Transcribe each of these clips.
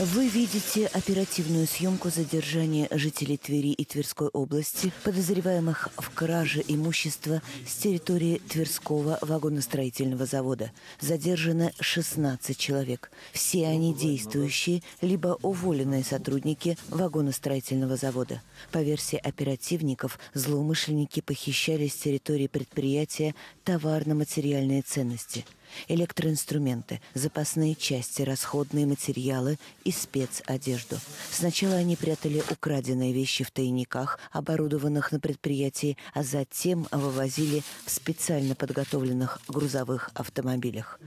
Вы видите оперативную съемку задержания жителей Твери и Тверской области, подозреваемых в краже имущества с территории Тверского вагоностроительного завода. Задержано 16 человек. Все они действующие, либо уволенные сотрудники вагоностроительного завода. По версии оперативников, злоумышленники похищали с территории предприятия товарно-материальные ценности – электроинструменты, запасные части, расходные материалы и спецодежду. Сначала они прятали украденные вещи в тайниках, оборудованных на предприятии, а затем вывозили в специально подготовленных грузовых автомобилях.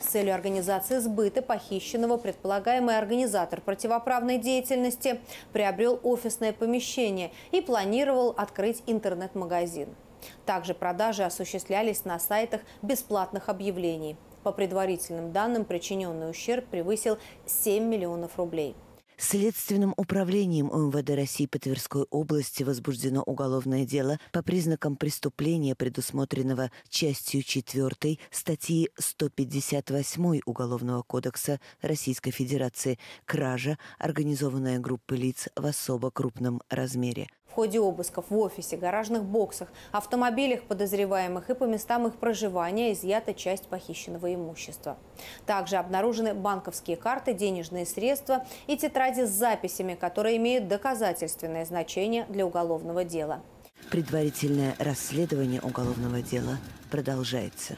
С целью организации сбыта похищенного предполагаемый организатор противоправной деятельности приобрел офисное помещение и планировал открыть интернет-магазин. Также продажи осуществлялись на сайтах бесплатных объявлений. По предварительным данным, причиненный ущерб превысил 7 миллионов рублей. Следственным управлением УМВД России по Тверской области возбуждено уголовное дело по признакам преступления, предусмотренного частью 4 статьи 158 Уголовного кодекса Российской Федерации «Кража, организованная группой лиц в особо крупном размере». В ходе обысков в офисе, гаражных боксах, автомобилях подозреваемых и по местам их проживания изъята часть похищенного имущества. Также обнаружены банковские карты, денежные средства и тетради с записями, которые имеют доказательственное значение для уголовного дела. Предварительное расследование уголовного дела продолжается.